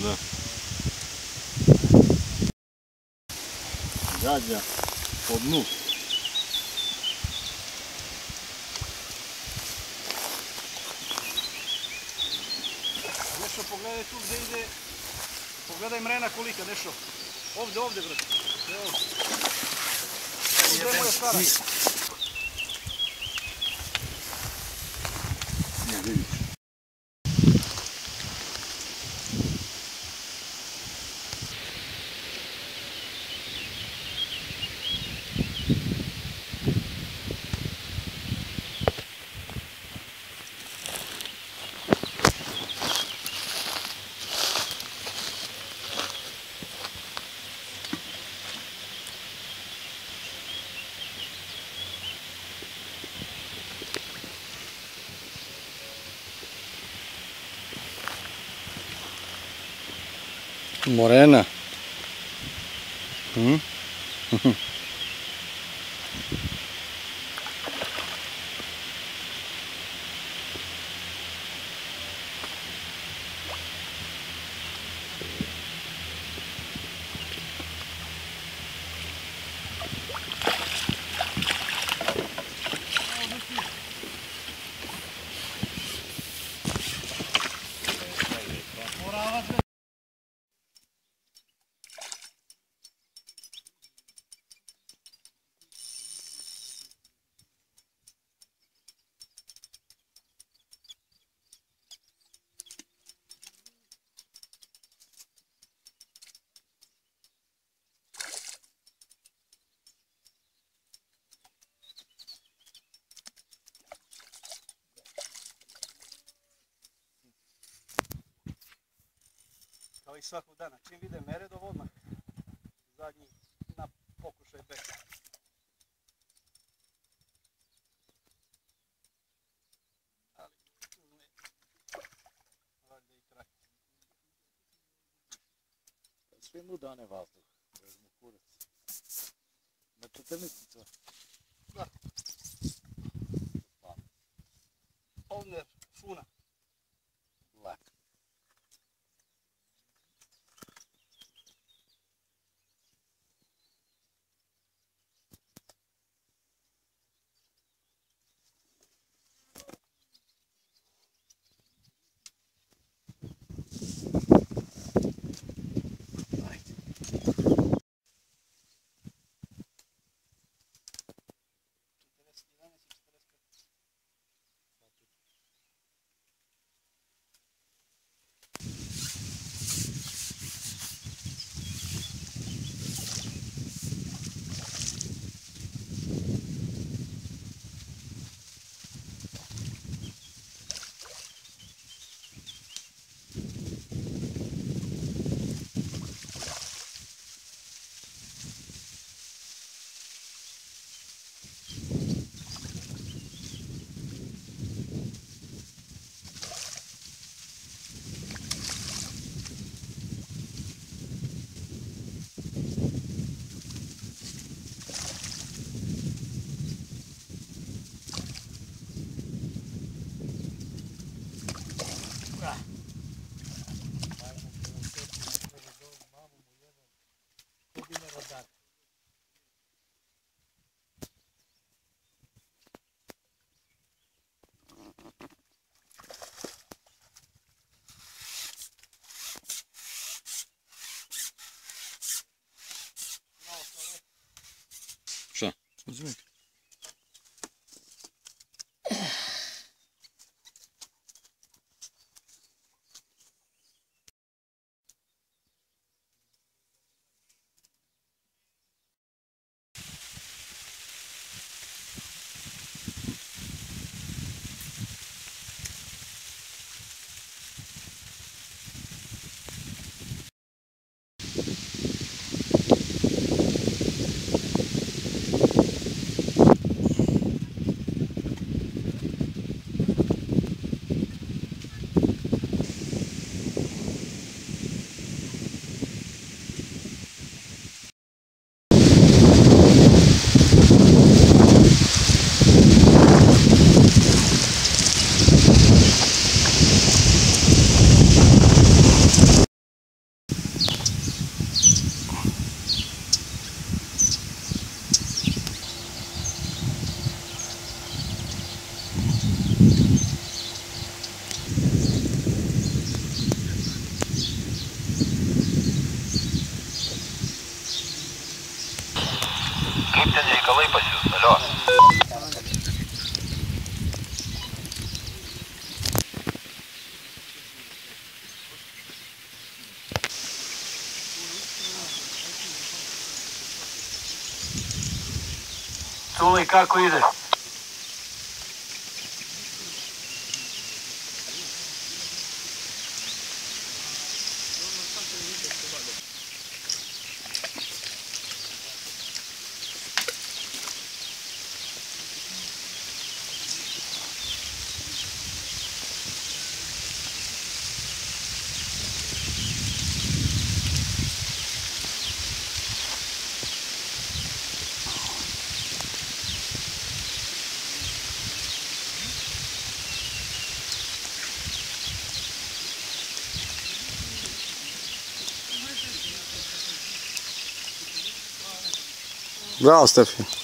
да. Газя по дну. Дешо, погледaj tu gdje ide, pogledaj mrena kolika, Dešo. Ovdje, ovdje, brate. Evo. Ovdje je stara. Morena. Hum? Kao i svakog dana. Čim vide Meredov odmah. Zadnji na pokušaj beka. Ali, uzme. Valjda i kraj. Sve mu dane vazduh. Vezmu kurac. Na 14 to. Ovner, funa. Sözü mü? Estou ali, cá, cuida. Gosta, filho.